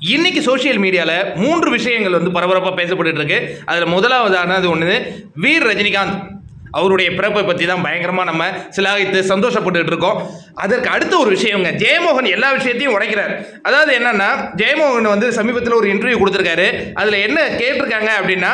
இன்னைக்கு சோஷியல் மீடியாவில் மூன்று விஷயங்கள் வந்து பரபரப்பாக பேசப்பட்டு இருக்கு. அதில் முதலாவதானது ஒன்று வீர் ரஜினிகாந்த். அவருடைய பிறப்பை பற்றி தான் பயங்கரமாக நம்ம சிலாகித்து சந்தோஷப்பட்டுட்டு இருக்கோம். அதற்கு அடுத்த ஒரு விஷயங்க ஜெயமோகன் எல்லா விஷயத்தையும் உடைக்கிறார். அதாவது என்னன்னா ஜெயமோகன் வந்து சமீபத்தில் ஒரு இன்டர்வியூ கொடுத்துருக்காரு. அதில் என்ன கேட்டிருக்காங்க அப்படின்னா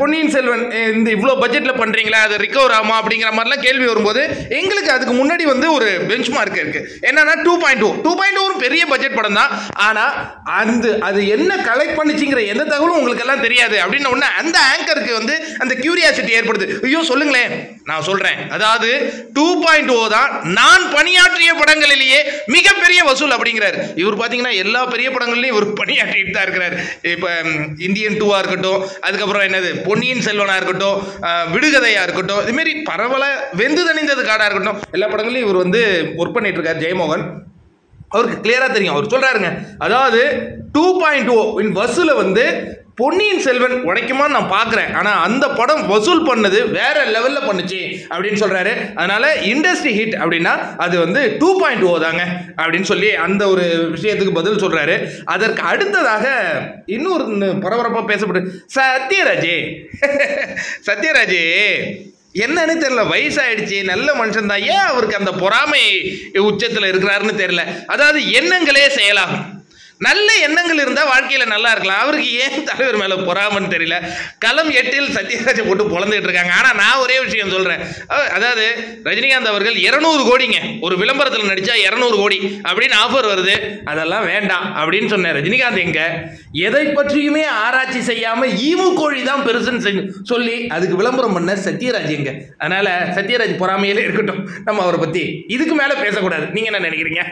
பொன்னியின் செல்வன் இந்த இவ்வளோ பட்ஜெட்டில் பண்ணுறீங்களா அது ரிகவர் ஆகுமா? அப்படிங்கிற மாதிரிலாம் கேள்வி வரும்போது எங்களுக்கு அதுக்கு முன்னாடி வந்து ஒரு பெஞ்ச் மார்க் இருக்குது என்னன்னா two point two two point ஒரு பெரிய பட்ஜெட் படம் தான். ஆனால் அந்த அது என்ன கலெக்ட் பண்ணிச்சுங்கிற எந்த தகவலும் உங்களுக்கு எல்லாம் தெரியாது. அப்படின்னு உடனே அந்த ஆங்கருக்கு வந்து அந்த கியூரியாசிட்டி ஏற்படுது. ஐயோ பாருங்களேன் நான் சொல்றேன். அதாவது டூ பாயிண்ட் ஓ தான் நான் பணியாற்றிய படங்களிலேயே மிகப்பெரிய வசூல் அப்படிங்கிறார். இவர் பார்த்தீங்கன்னா எல்லா பெரிய படங்கள்லையும் இவர் பணியாற்றிட்டு தான் இருக்கிறார். இப்போ இந்தியன் டூவாக இருக்கட்டும் அதுக்கப்புறம் என்னது பொன்னியின் செல்வனா இருக்கட்டும் விடுகதையாக இருக்கட்டும் இதுமாரி பரவல வெந்து தணிந்தது காடாக இருக்கட்டும் எல்லா படங்களையும் இவர் வந்து ஒர்க் பண்ணிட்டு இருக்கார் ஜெயமோகன். அவருக்கு கிளியராக தெரியும். அவர் சொல்கிறாருங்க அதாவது டூ பாயிண்ட் ஓ இன் வசூலை வந்து பொன்னியின் செல்வன் உடைக்குமான்னு நான் பார்க்குறேன். ஆனால் அந்த படம் வசூல் பண்ணது வேற லெவலில் பண்ணுச்சு அப்படின்னு சொல்கிறாரு அதனால இண்டஸ்ட்ரி ஹிட் அப்படின்னா அது வந்து டூ பாயிண்ட் ஓ தாங்க அப்படின்னு சொல்லி அந்த ஒரு விஷயத்துக்கு பதில் சொல்கிறாரு அதற்கு அடுத்ததாக இன்னொரு பரபரப்பாக பேசப்படு சத்யராஜே. சத்யராஜே என்னன்னு தெரியல வயசாயிடுச்சு நல்ல மனுஷன் தான் ஏன் அவருக்கு அந்த பொறாமை உச்சத்தில் இருக்கிறாருன்னு தெரியல. அதாவது எண்ணங்களே செயலாகும். நல்ல எண்ணங்கள் இருந்தால் வாழ்க்கையில் நல்லா இருக்கலாம். அவருக்கு ஏன் தலைவர் மேலே பொறாமன்னு தெரியல. களம் எட்டில் சத்யராஜை போட்டு பொழந்துட்டு இருக்காங்க. ஆனால் நான் ஒரே விஷயம் சொல்கிறேன் அதாவது ரஜினிகாந்த் அவர்கள் இரநூறு கோடிங்க. ஒரு விளம்பரத்தில் நடித்தா இரநூறு கோடி அப்படின்னு ஆஃபர் வருது. அதெல்லாம் வேண்டாம் அப்படின்னு சொன்னேன் ரஜினிகாந்த் எங்கே? எதை பற்றியுமே ஆராய்ச்சி செய்யாமல் ஈமு கோழி தான் பெருசுன்னு சொல்லி அதுக்கு விளம்பரம் பண்ண சத்யராஜ் எங்க? அதனால் சத்யராஜ் பொறாமையிலே இருக்கட்டும். நம்ம அவரை பற்றி இதுக்கு மேலே பேசக்கூடாது. நீங்கள் என்ன நினைக்கிறீங்க?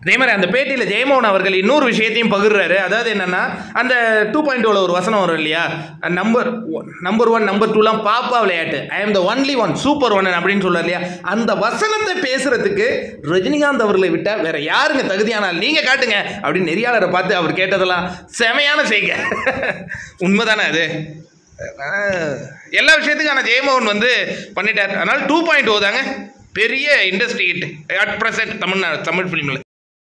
அதே மாதிரி அந்த பேட்டியில் ஜெயமோகன் அவர்கள் இன்னொரு விஷயத்தையும் பகிர்றாரு. அதாவது என்னன்னா அந்த டூ பாயிண்ட் ஒரு வசனம் வரும் இல்லையா? நம்பர் நம்பர் ஒன் நம்பர் டூலாம் பாப்பா விளையாட்டு. I am the only one super one அப்படின்னு சொல்றாரு இல்லையா? அந்த வசனத்தை பேசுறதுக்கு ரஜினிகாந்த் அவர்களை விட்டால் வேற யாருங்க தகுதியானால் நீங்க காட்டுங்க அப்படின்னு நெறியாளரை பார்த்து அவர் கேட்டதெல்லாம் செமையான செய்க. உண்மைதானே அது? எல்லா விஷயத்துக்கும் ஆனால் ஜெயமோகன் வந்து பண்ணிட்டார். அதனால் டூ பாயிண்ட் ஓதாங்க பெரிய industry hit at present Tamil Nadu Tamil ஃபிலிமில்